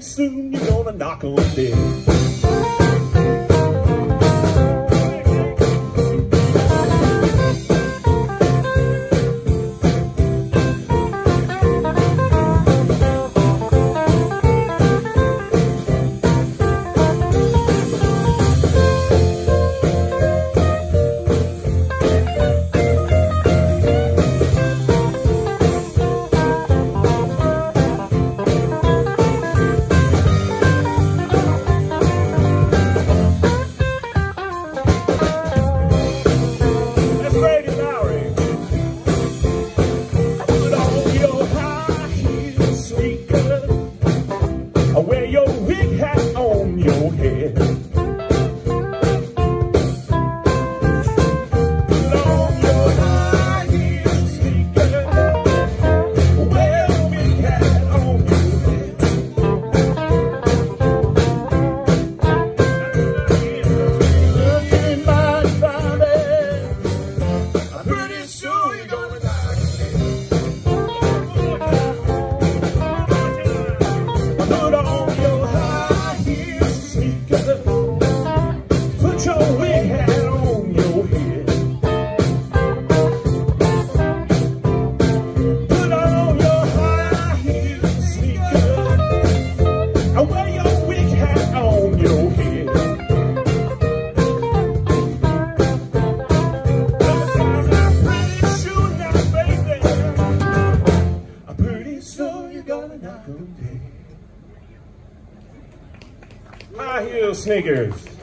soon you're gonna knock on dead. High heel sneakers.